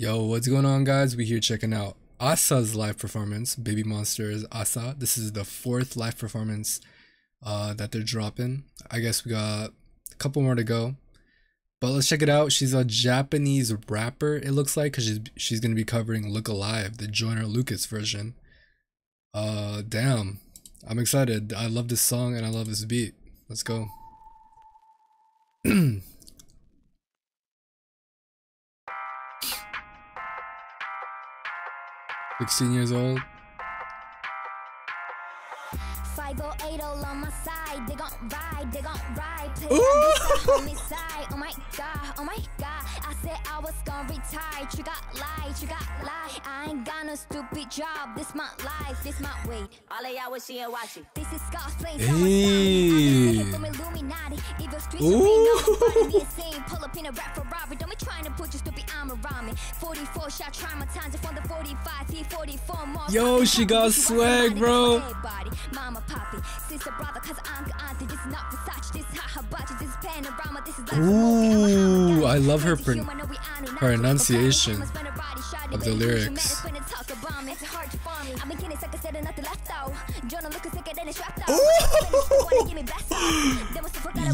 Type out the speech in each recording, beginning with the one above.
Yo, what's going on, guys? We here checking out Asa's live performance. Baby Monsters Asa. This is the fourth live performance uh, that they're dropping. I guess we got a couple more to go, but let's check it out. She's a Japanese rapper. It looks like because she's she's gonna be covering "Look Alive," the Joyner Lucas version. Uh, damn, I'm excited. I love this song and I love this beat. Let's go. 16 years old. 508 on my side, they gon' ride, they gon' ride. Play on my side, oh my god, oh my god. I said I was gon' retire, you got lie, you got lie. I ain't got no stupid job, this my life, this my weight. All of y'all was here watching. This is Scott's playing hey. Ooh. Pull up in a rap Ferrari, don't around me. 44 shot traumatized from the 45, 44 more. Yo, she got swag, bro. Mama, poppy, sister, brother, cause I'm auntie. This is not Versace, this is her budget, this panorama, this is Ooh, I love her her enunciation of the lyrics.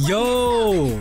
Yo!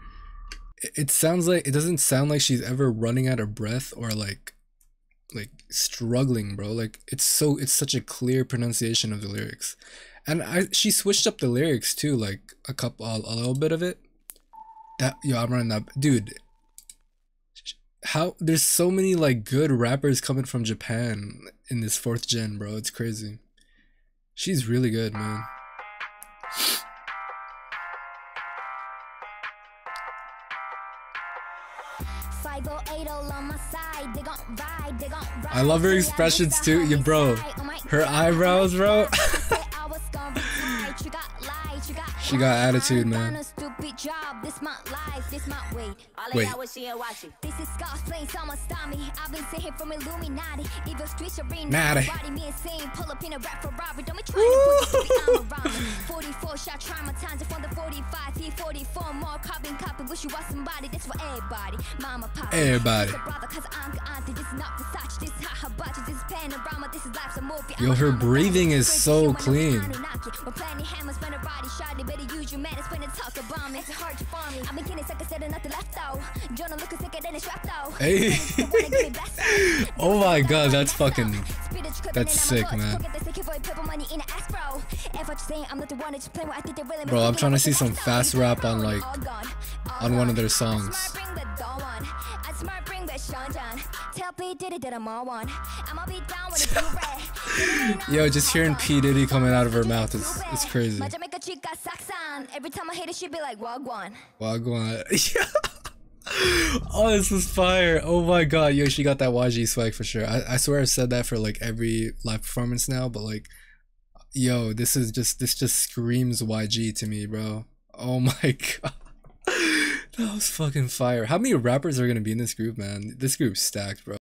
It sounds like it doesn't sound like she's ever running out of breath or like, like struggling, bro. Like it's so it's such a clear pronunciation of the lyrics, and I she switched up the lyrics too, like a couple a, little bit of it. That yo, I'm running that dude how there's so many like good rappers coming from Japan in this fourth gen, bro. It's crazy. She's really good, man. I love her expressions too, you bro. Her eyebrows, bro. She got attitude, man. Wait. This is Scott's playing someone stop me. I've been sitting from Illuminati. Evil streets arena. Natty. Me insane. Pull up in a rap Ferrari. Don't be trying to put 44 shot traumatized from the 45. T44 more carbon copy. Wish you was somebody. This for everybody. Mama, papa. Everybody. Yo, her breathing is so clean. Hey. oh my god, that's fucking. That's sick, man. Bro, I'm trying to see some fast rap on like on one of their songs. Yo, just hearing P Diddy coming out of her mouth is it's crazy. Every time I hit it, she be like Wagwan. Wagwan. oh, this is fire. Oh my god, yo, she got that YG swag for sure. I, I swear I've said that for like every live performance now, but like, yo, this is just, this just screams YG to me, bro. Oh my god. That was fucking fire. How many rappers are gonna be in this group, man? This group's stacked, bro.